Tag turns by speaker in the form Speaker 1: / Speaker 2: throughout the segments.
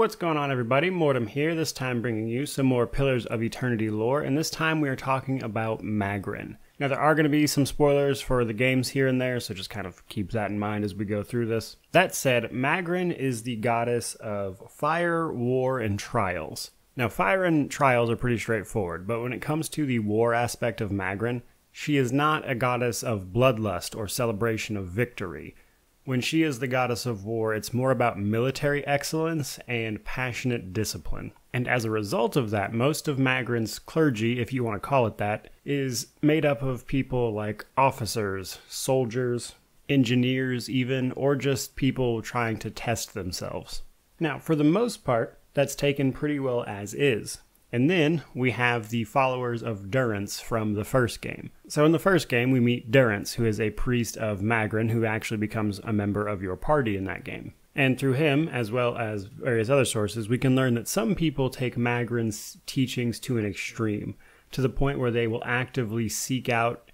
Speaker 1: What's going on, everybody? Mortym here, this time bringing you some more Pillars of Eternity lore, and this time we are talking about Magran. Now, there are going to be some spoilers for the games here and there, so just kind of keep that in mind as we go through this. That said, Magran is the goddess of fire, war, and trials. Now, fire and trials are pretty straightforward, but when it comes to the war aspect of Magran, she is not a goddess of bloodlust or celebration of victory. When she is the goddess of war, it's more about military excellence and passionate discipline. And as a result of that, most of Magran's clergy, if you want to call it that, is made up of people like officers, soldiers, engineers, even, or just people trying to test themselves. Now, for the most part, that's taken pretty well as is. And then we have the followers of Durance from the first game. So in the first game, we meet Durance, who is a priest of Magran, who actually becomes a member of your party in that game. And through him, as well as various other sources, we can learn that some people take Magran's teachings to an extreme, to the point where they will actively seek out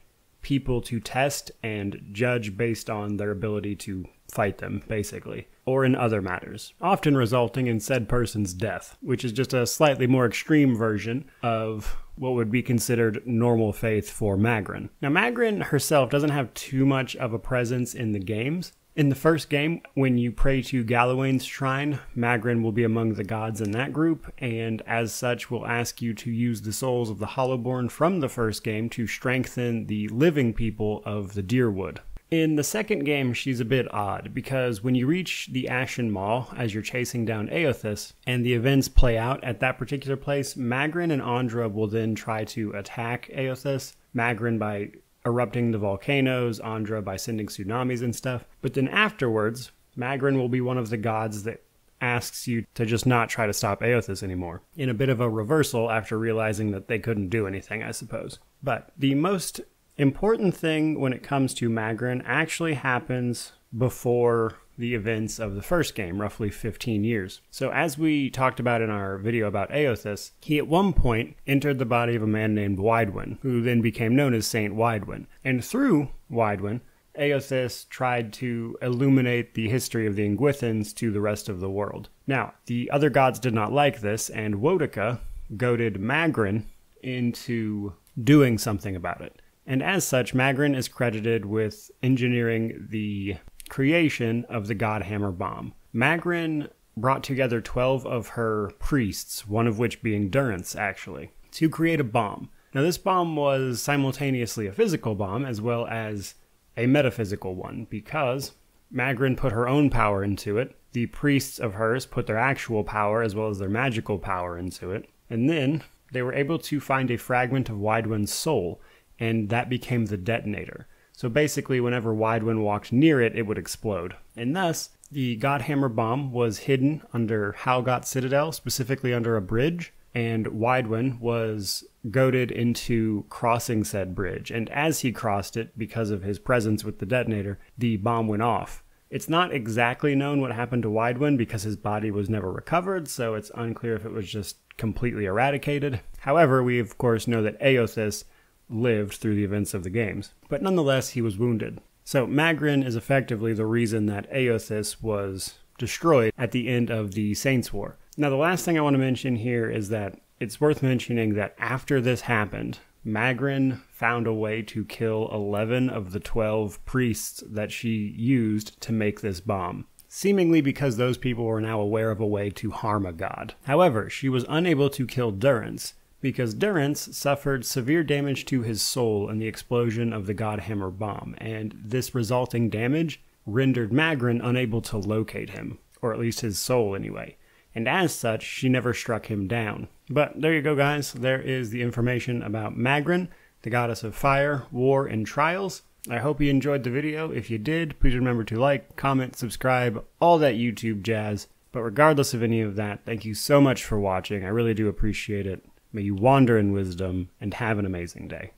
Speaker 1: people to test and judge based on their ability to fight them, basically, or in other matters, often resulting in said person's death, which is just a slightly more extreme version of what would be considered normal faith for Magran. Now, Magran herself doesn't have too much of a presence in the games. In the first game, when you pray to Galawain's shrine, Magran will be among the gods in that group, and as such will ask you to use the souls of the Hollowborn from the first game to strengthen the living people of the Dyrwood. In the second game, she's a bit odd because when you reach the Ashen Maw as you're chasing down Eothas and the events play out at that particular place, Magran and Ondra will then try to attack Eothas. Magran by erupting the volcanoes, Ondra by sending tsunamis and stuff. But then afterwards, Magran will be one of the gods that asks you to just not try to stop Eothas anymore, in a bit of a reversal after realizing that they couldn't do anything, I suppose. But the most important thing when it comes to Magran actually happens before the events of the first game, roughly 15 years. So, as we talked about in our video about Eothas, he at one point entered the body of a man named Waidwen, who then became known as Saint Waidwen. And through Waidwen, Eothas tried to illuminate the history of the Engwithans to the rest of the world. Now, the other gods did not like this, and Woedica goaded Magran into doing something about it. And as such, Magran is credited with engineering the creation of the Godhammer bomb. Magran brought together 12 of her priests, one of which being Durance, actually, to create a bomb. Now, this bomb was simultaneously a physical bomb as well as a metaphysical one because Magran put her own power into it. The priests of hers put their actual power as well as their magical power into it. And then they were able to find a fragment of Waidwen's soul and that became the detonator. So basically, whenever Waidwen walked near it, it would explode. And thus, the Godhammer bomb was hidden under Halgot Citadel, specifically under a bridge, and Waidwen was goaded into crossing said bridge. And as he crossed it, because of his presence with the detonator, the bomb went off. It's not exactly known what happened to Waidwen because his body was never recovered, so it's unclear if it was just completely eradicated. However, we of course know that Eothas lived through the events of the games. But nonetheless, he was wounded. So Magran is effectively the reason that Eothas was destroyed at the end of the Saints' War. Now, the last thing I want to mention here is that it's worth mentioning that after this happened, Magran found a way to kill 11 of the 12 priests that she used to make this bomb seemingly because those people were now aware of a way to harm a god. However, she was unable to kill Durance, because Durance suffered severe damage to his soul in the explosion of the Godhammer bomb, and this resulting damage rendered Magran unable to locate him, or at least his soul anyway. And as such, she never struck him down. But there you go, guys. There is the information about Magran, the goddess of fire, war, and trials. I hope you enjoyed the video. If you did, please remember to like, comment, subscribe, all that YouTube jazz. But regardless of any of that, thank you so much for watching. I really do appreciate it. May you wander in wisdom and have an amazing day.